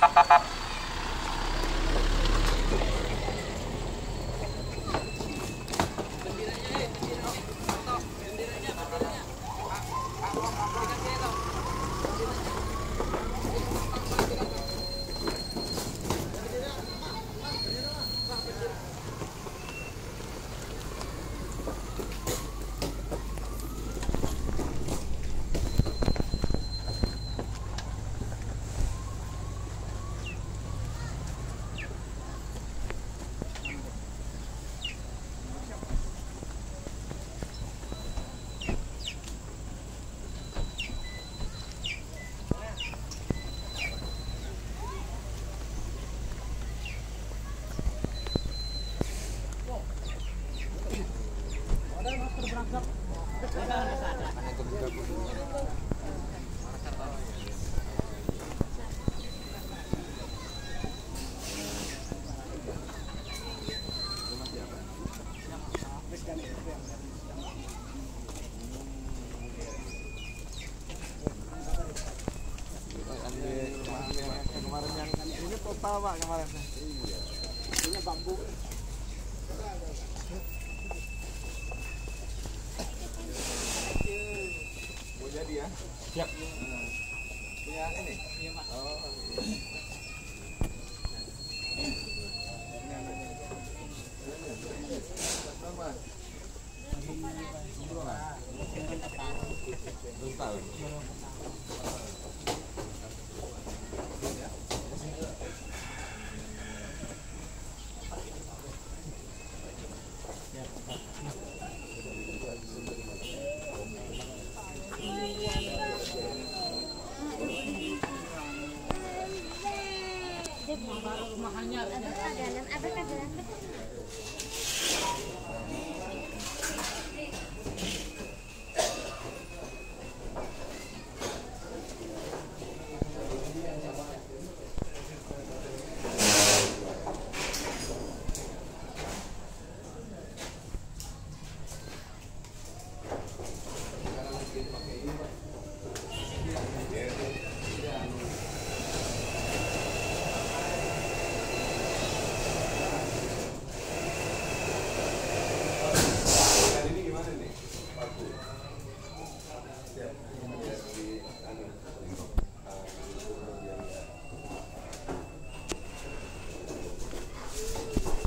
哈哈哈。Ini total pak iya ini bambu? Mau jadi ya? Ini iya pak oh iya. Ada kadalan, ada kadalan.